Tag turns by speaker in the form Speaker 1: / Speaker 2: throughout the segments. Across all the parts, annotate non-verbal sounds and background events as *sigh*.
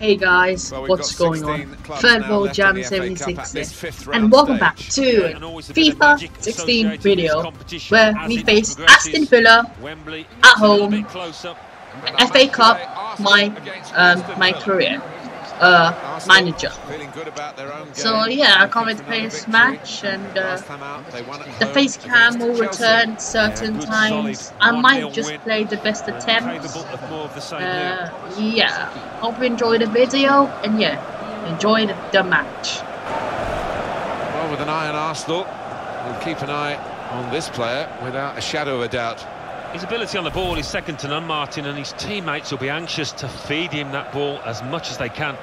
Speaker 1: Hey guys,
Speaker 2: Well,
Speaker 1: what's going on?
Speaker 2: 16 clubs
Speaker 1: Third World Jam
Speaker 2: the FA Cup at
Speaker 1: 76 here, and welcome back to
Speaker 3: a
Speaker 1: FIFA 16 video, where we face. Aston Villa
Speaker 3: Wembley
Speaker 1: at home. FA Cup, my um, my career, uh, manager.
Speaker 2: Feeling good about their own
Speaker 1: So yeah, I can't wait to play
Speaker 2: another
Speaker 1: this match, and uh,
Speaker 2: Last time out, they won at
Speaker 1: the face cam will return certain times. I might just play the best
Speaker 3: And
Speaker 1: attempts.
Speaker 3: capable of more of the same here.
Speaker 1: Uh, yeah, hope you enjoy the video, and yeah, enjoy the, the match.
Speaker 2: Well, with an eye on Arsenal, we'll keep an eye on this player without a shadow of a doubt.
Speaker 3: His ability on the ball is second to none, Martin, and his teammates will be anxious to feed him that ball as much as they can.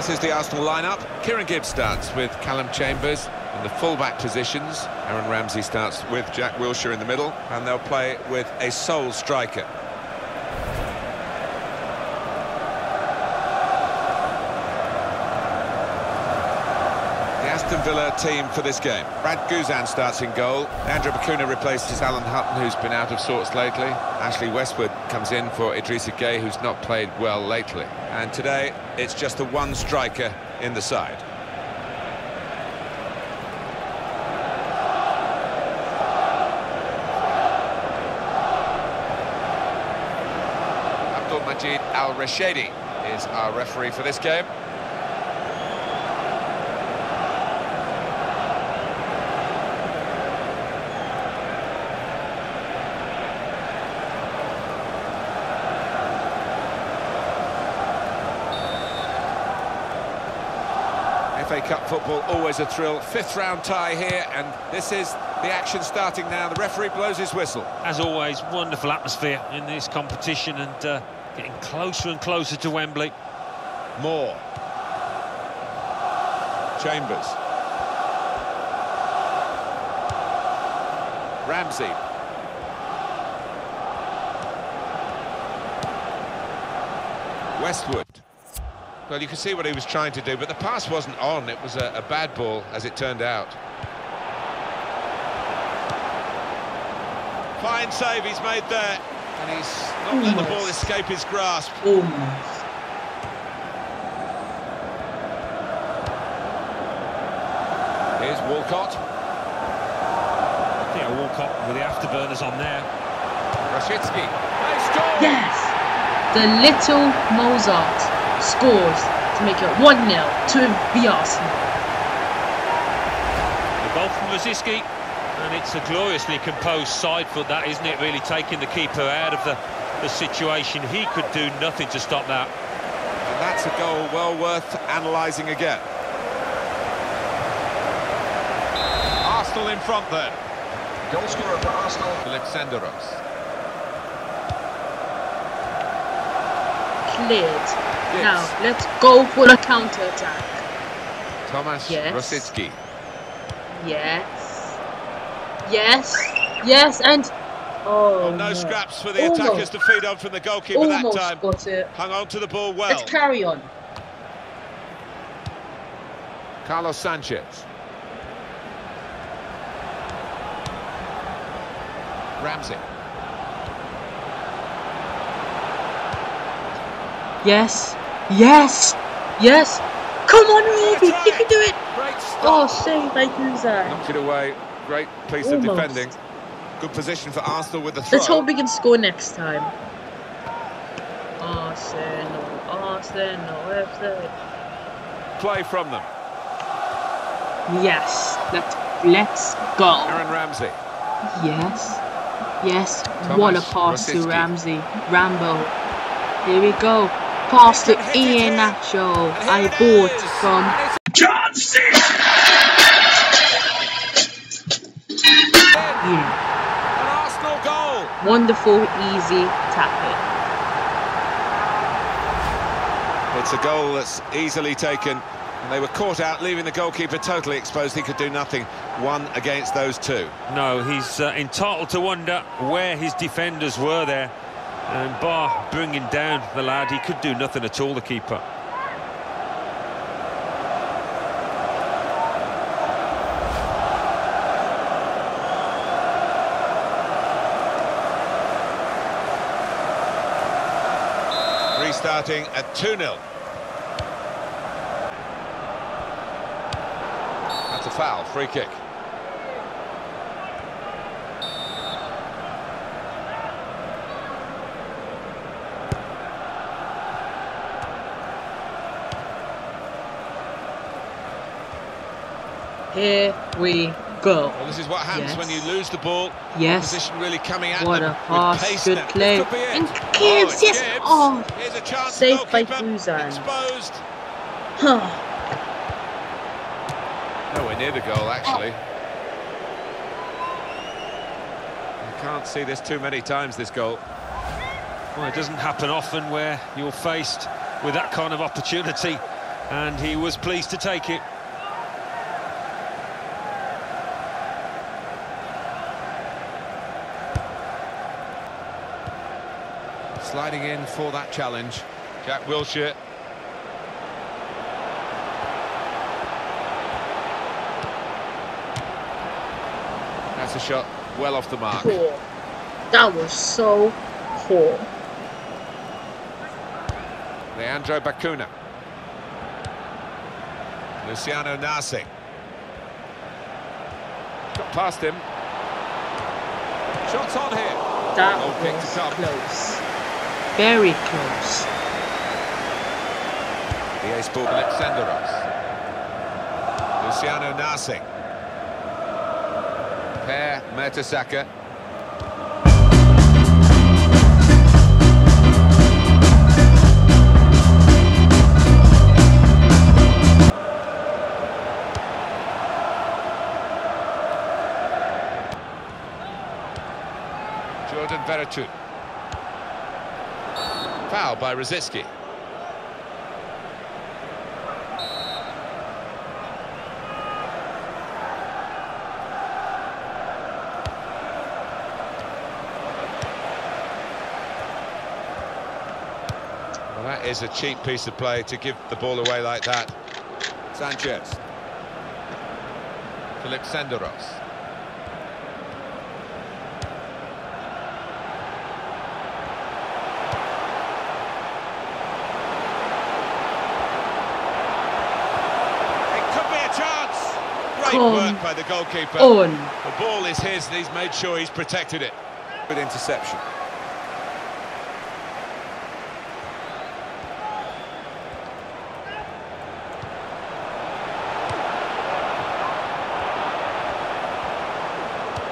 Speaker 2: This is the Arsenal lineup. Kieran Gibbs starts with Calum Chambers in the full-back positions. Aaron Ramsey starts with Jack Wilshere in the middle, and they'll play with a sole striker. Aston Villa team for this game. Brad Guzan starts in goal. Leandro Bacuna replaces Alan Hutton, who's been out of sorts lately. Ashley Westwood comes in for Idrissa Gueye, who's not played well lately. And today, it's just the one striker in the side. Abdul Majid Al Rashidi is our referee for this game. FA Cup football, always a thrill. Fifth round tie here, and this is the action starting now. The referee blows his whistle.
Speaker 3: As always, wonderful atmosphere in this competition and uh, getting closer and closer to Wembley.
Speaker 2: Moore. Chambers. Ramsey. Westwood. Well, you can see what he was trying to do, but the pass wasn't on. It was a, a bad ball, as it turned out. Fine save he's made there. And he's not let the ball escape his grasp.
Speaker 1: Almost.
Speaker 2: Here's Walcott.
Speaker 3: Yeah, Walcott with the afterburners on there.
Speaker 2: Rosicky. They score!
Speaker 1: Yes! The little Mozart scores to make it 1 0 to the Arsenal.
Speaker 3: The goal from Rosicky, and it's a gloriously composed side foot, that isn't it? Really taking the keeper out of the, the situation. He could do nothing to stop that.
Speaker 2: And that's a goal well worth analysing again. Arsenal in front there.
Speaker 4: Goal scorer for Arsenal.
Speaker 2: Alexanderos.
Speaker 1: Cleared. Now, let's go for a counter attack.
Speaker 2: Thomas
Speaker 1: Yes.
Speaker 2: Rosicky.
Speaker 1: Yes. Yes. Yes, and. Oh, oh
Speaker 2: No scraps for the
Speaker 1: Almost.
Speaker 2: attackers to feed on from the goalkeeper that
Speaker 1: Almost
Speaker 2: time.
Speaker 1: got it.
Speaker 2: Hung on to the ball well.
Speaker 1: Let's carry on.
Speaker 2: Carlos Sanchez. Ramsey.
Speaker 1: Yes. Yes. Yes. Come on, Robbie. You can do it. Oh, save by Guzan.
Speaker 2: Knocked it away. Great piece of defending. Good position for Arsenal with the throw.
Speaker 1: Let's hope we can score next time. Arsenal. Arsenal. FC.
Speaker 2: Play from them.
Speaker 1: Yes. Let's let's go.
Speaker 2: Aaron Ramsey.
Speaker 1: Yes. Yes. what a
Speaker 2: Thomas
Speaker 1: pass to Ramsey. Rambo. Here we go. Pass to Ian Nacho. I bought from Ian.
Speaker 2: An Arsenal goal.
Speaker 1: Wonderful, easy tapping.
Speaker 2: It's a goal that's easily taken. And they were caught out, leaving the goalkeeper totally exposed. He could do nothing. One against those two.
Speaker 3: No, he's uh, entitled to wonder where his defenders were there. And Bar bringing down the lad. He could do nothing at all, the keeper.
Speaker 2: restarting at 2-0. That's a foul, free kick.
Speaker 1: Here we go.
Speaker 2: Well, this is what happens
Speaker 1: Yes.
Speaker 2: when you lose the ball.
Speaker 1: Yes.
Speaker 2: Opposition really coming at
Speaker 1: What
Speaker 2: them
Speaker 1: a pass, good play.
Speaker 2: could be it.
Speaker 1: And
Speaker 2: Oh,
Speaker 1: Gibbs,
Speaker 2: it's
Speaker 1: yes.
Speaker 2: Gibbs.
Speaker 1: Oh.
Speaker 2: Here's a chance.
Speaker 1: Saved by Guzan.
Speaker 2: Exposed.
Speaker 1: Huh.
Speaker 2: Nowhere near the goal, actually. You can't see this too many times, this goal.
Speaker 3: Well, it doesn't happen often where you're faced with that kind of opportunity, and he was pleased to take it.
Speaker 2: Sliding in for that challenge. Jack Wilshere. That's a shot well off the mark.
Speaker 1: Poor. That was so poor.
Speaker 2: Leandro Bacuna. Luciano Nasi. Got past him. Shots on here.
Speaker 1: That
Speaker 2: Goal kick to
Speaker 1: was close. Very close.
Speaker 2: The ace ball, Alexanderos. Luciano Nasi. Per Mertesacker. Jordan Veretout. Foul by Rosicky. Well, that is a cheap piece of play to give the ball away like that. Sanchez. Philippe Senderos. It could be a chance. Great
Speaker 1: Come
Speaker 2: work by the goalkeeper.
Speaker 1: On.
Speaker 2: The ball is his and he's made sure he's protected it. Good interception.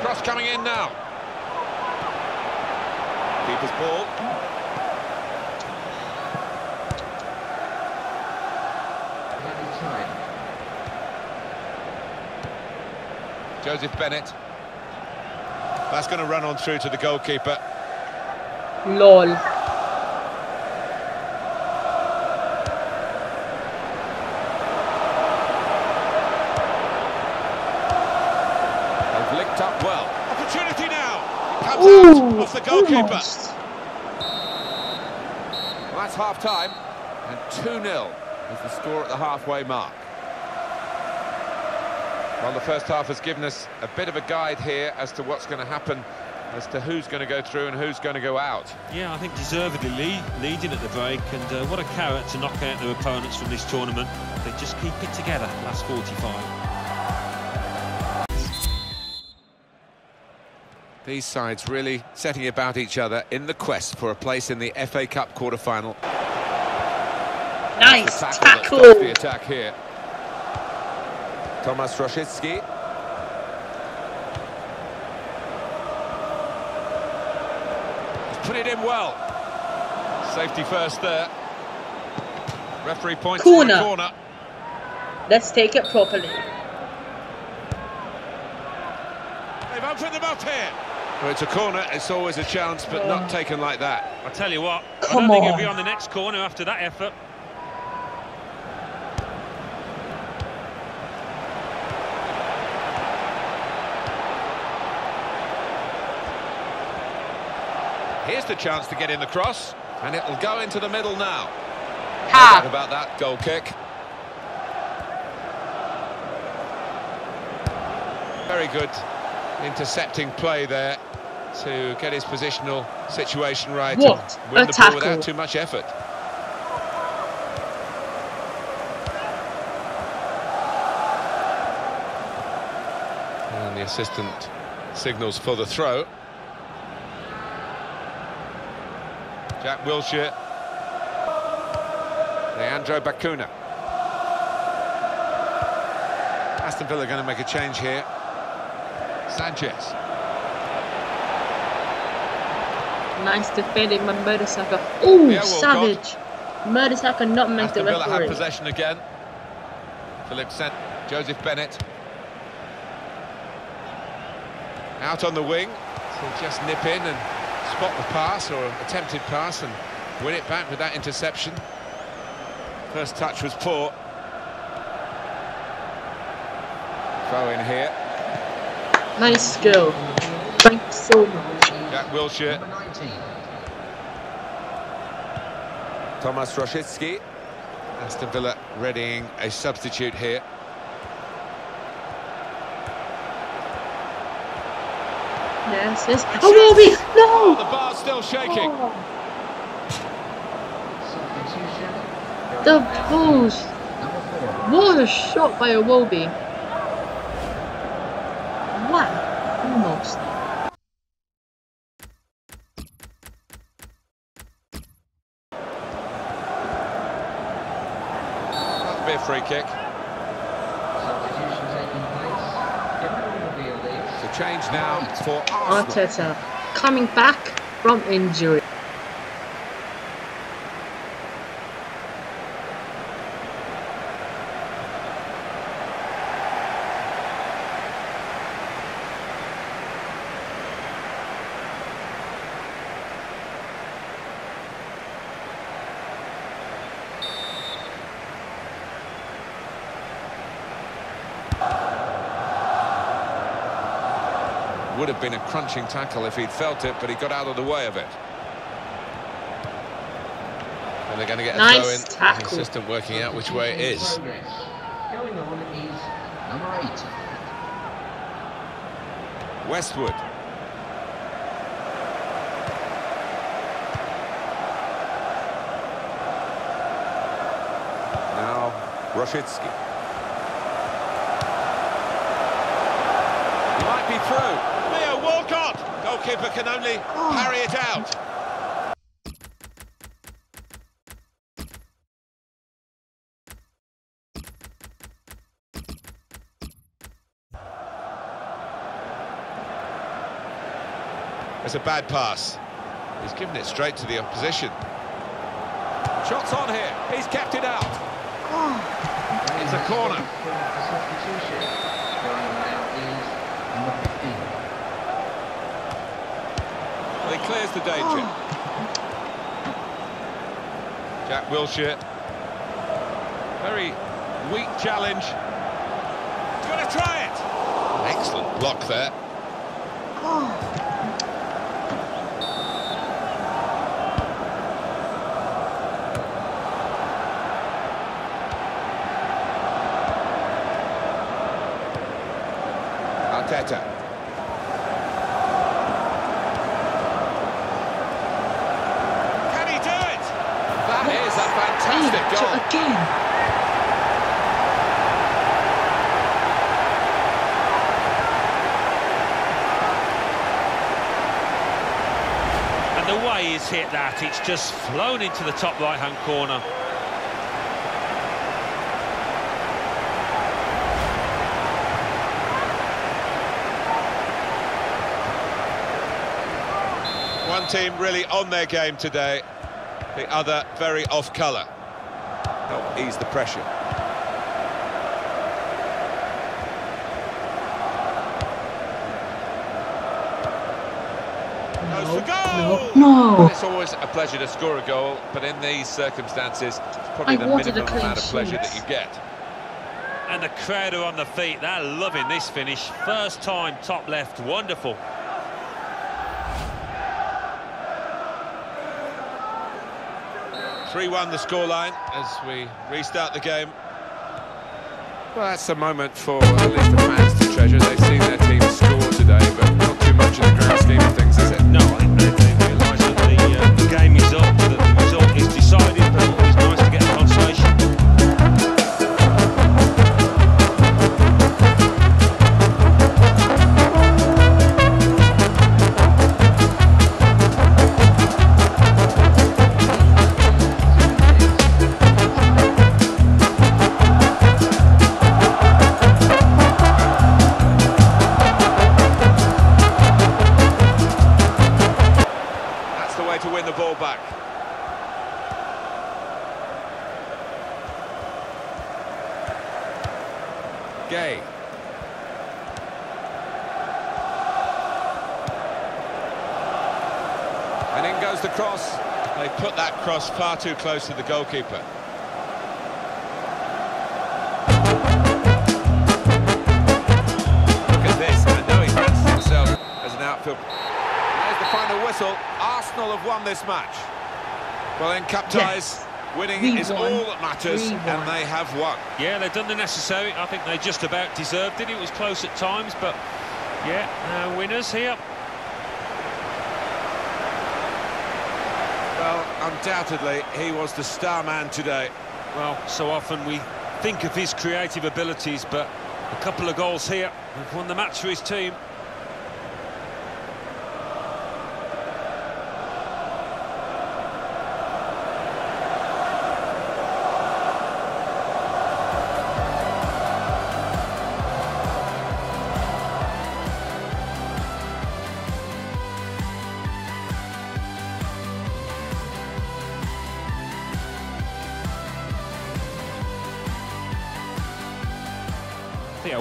Speaker 2: Cross coming in now. Keeper's ball. Joseph Bennett. That's going to run on through to the goalkeeper.
Speaker 1: Lol.
Speaker 2: They've linked up well. Opportunity now. Comes
Speaker 1: Ooh,
Speaker 2: out off the goalkeeper. Well, that's half time. And 2 0 is the score at the halfway mark. Well, the first half has given us a bit of a guide here as to what's going to happen, as to who's going to go through and who's going to go out.
Speaker 3: Yeah, I think deservedly lead, leading at the break, and uh, what a carrot to knock out their opponents from this tournament. They just keep it together last 45.
Speaker 2: These sides really setting about each other in the quest for a place in the FA Cup quarter-final.
Speaker 1: Nice
Speaker 2: tackle
Speaker 1: tackle.
Speaker 2: the attack here. Tomas Rosicky. Put it in well. Safety first there. Referee points to
Speaker 1: Corner.
Speaker 2: the corner.
Speaker 1: Let's take it properly.
Speaker 2: They've opened them up here. Well, it's a corner, it's always a chance, but
Speaker 1: Oh.
Speaker 2: not taken like that.
Speaker 3: I tell you what,
Speaker 1: Come I
Speaker 3: don't think he'll be on the next corner after that effort.
Speaker 2: missed a chance to get in the cross, and it'll go into the middle now.
Speaker 1: Ha!
Speaker 2: No about that goal kick. Very good intercepting play there to get his positional situation right.
Speaker 1: What
Speaker 2: and win
Speaker 1: a
Speaker 2: the
Speaker 1: tackle.
Speaker 2: ball without too much effort. And the assistant signals for the throw. Jack Wilshere. Leandro Bacuna. Aston Villa going to make a change here. Sanchez.
Speaker 1: Nice defending by Mertesacker. Ooh,
Speaker 2: Yeah, well,
Speaker 1: savage. Mertesacker not make the
Speaker 2: Aston Villa have possession again. Philip sent Joseph Bennett. Out on the wing to just nip in and spot the pass or attempted pass and win it back with that interception. First touch was poor. Throw in here.
Speaker 1: Nice skill. Thanks so much.
Speaker 2: Jack Wilshere,
Speaker 4: Number 19.
Speaker 2: Thomas Rosicky. Aston Villa readying a substitute here.
Speaker 1: Yes, yes. Oh, Wolby!
Speaker 2: Oh,
Speaker 1: No!
Speaker 2: the bar's still shaking.
Speaker 1: Oh, the post.
Speaker 4: Number four.
Speaker 1: What a shot by a Wolby. Wow. Almost.
Speaker 2: That'll be a free kick.
Speaker 4: Substitution taking place. Everyone will be relieved.
Speaker 2: The change now for.
Speaker 1: Arteta coming back from injury.
Speaker 2: Would have been a crunching tackle if he'd felt it, but he got out of the way of it. And they're going to get a
Speaker 1: Nice
Speaker 2: throw in. assistant working out which way it is.
Speaker 4: Going on is number eight.
Speaker 2: Westwood. Now Rosicky. Through. Walcott. Goalkeeper can only parry it out. It's a bad pass. He's given it straight to the opposition. Shots on here. He's kept it out. *sighs* It's a corner.
Speaker 4: The substitution. Going on now is number 15.
Speaker 2: Well, he clears the danger. Jack Wilshere. Very weak challenge. To try it. Excellent block there. Arteta. Can he do it? That is a fantastic
Speaker 1: Damn,
Speaker 2: goal.
Speaker 1: Again.
Speaker 3: And the way hit that, it's just flown into the top right-hand corner.
Speaker 2: One team really on their game today, the other very off colour. Help ease the pressure. Goes for goal!
Speaker 1: No.
Speaker 2: Well, it's always a pleasure to score a goal, but in these circumstances, it's probably
Speaker 1: I
Speaker 2: the minimum amount of pleasure that you get.
Speaker 3: And the crowd are on the feet. They're loving this finish. First time top left. Wonderful.
Speaker 2: Three-one the scoreline as we restart the game. Well, that's a moment for at least the fans to treasure. They've seen their team score today, but too close to the goalkeeper. Look at this. I know he fancies himself as an outfield. There's the final whistle. Arsenal have won this match. Well, in cup ties,
Speaker 1: Yes.
Speaker 2: winning
Speaker 1: We
Speaker 2: is
Speaker 1: won.
Speaker 2: all that matters,
Speaker 1: We
Speaker 2: and
Speaker 1: won.
Speaker 2: they have won.
Speaker 3: Yeah, they've done the necessary. I think they just about deserved it. It was close at times, but yeah, uh, winners here.
Speaker 2: Well, undoubtedly, he was the star man today.
Speaker 3: Well, so often we think of his creative abilities, but a couple of goals here have won the match for his team.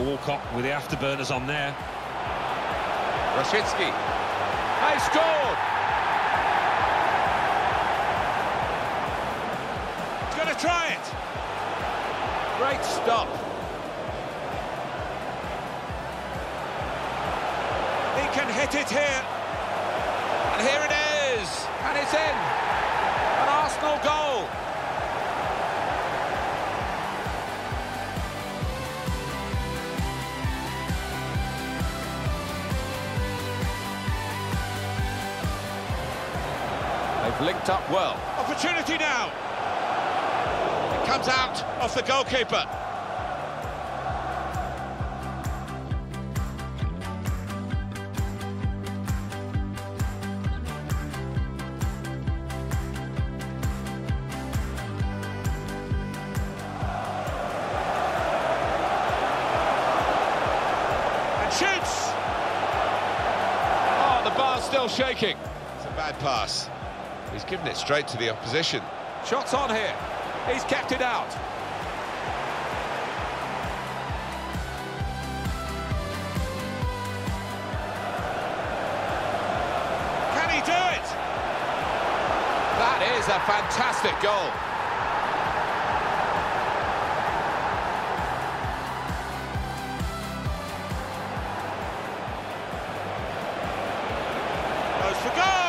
Speaker 3: Walcott with the afterburners on there.
Speaker 2: Rosicky. They scored! He's going to try it. Great stop. He can hit it here. And here it is. And it's in. An Arsenal goal. Up well. Opportunity now. It comes out off the goalkeeper. And shoots. Oh, the bar's still shaking. It's a bad pass. He's given it straight to the opposition. Shots on here. He's kept it out. Can he do it? That is a fantastic goal. Goes for goal!